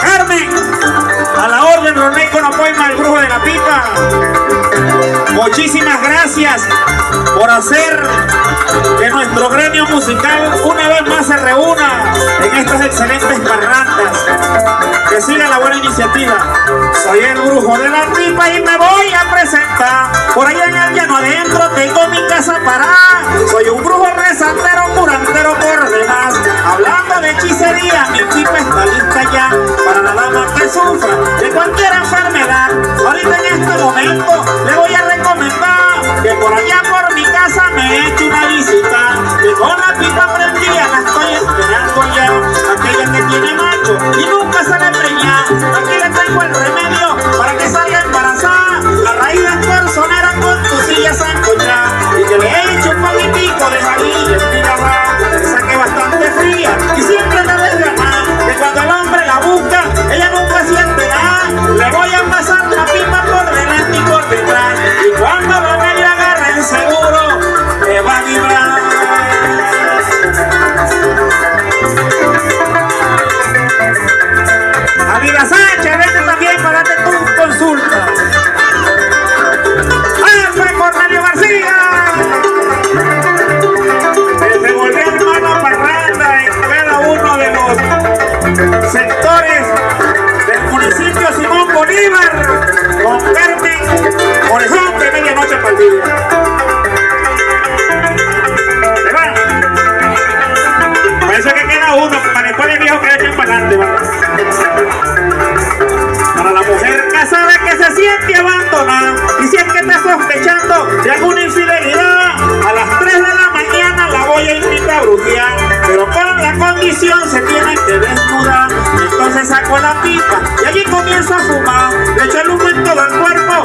Carmen, a la orden René Conopoima, el brujo de la pipa. Muchísimas gracias por hacer que nuestro gremio musical una vez más se reúna en estas excelentes parrandas. Que siga la buena iniciativa. Soy el brujo de la pipa y me voy a presentar. Por allá en el llano adentro tengo mi casa parada. Soy un brujo rezantero, curantero por demás. Hablando de hechicería, mi pipa está de cualquier enfermedad. Ahorita en este momento le voy a recomendar que por allá por mi casa me eche una visita. Que con la pipa prendida la estoy esperando ya. Aquella que tiene macho y nunca se tiene que desnudar. Entonces saco la pipa y allí comienzo a fumar, le echo el humo en todo el cuerpo,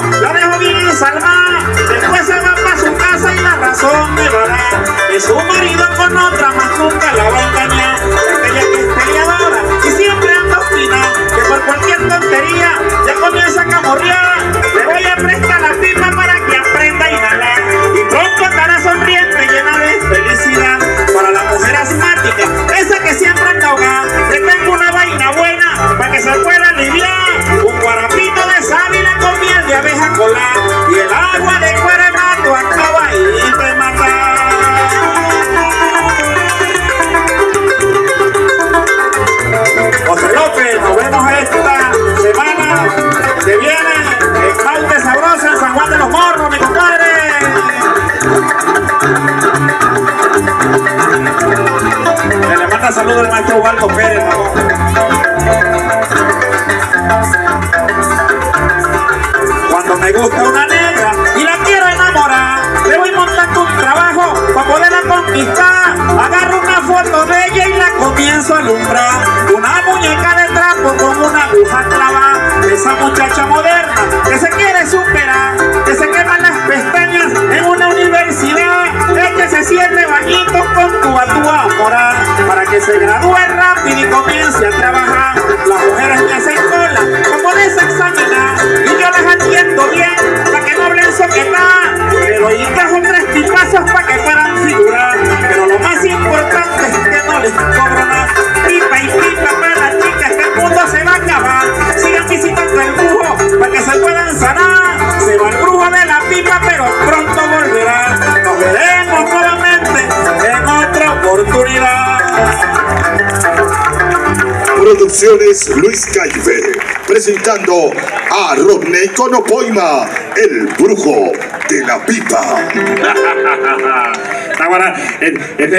Se saludos al maestro Ubaldo Pérez. Cuando me gusta una negra y la quiero enamorar, le voy montando un trabajo para poderla conquistar. Agarro una foto de ella y la comienzo a alumbrar. Una muñeca de trapo con una aguja clavada. Esa muchacha moderna que se quiere superar, que se queman las pestañas en una universidad. Échese siete bañitos con tu atúa moral para se gradúe rápido y comience Luis Caife, presentando a Rodney Conopoima, el brujo de la pipa. El.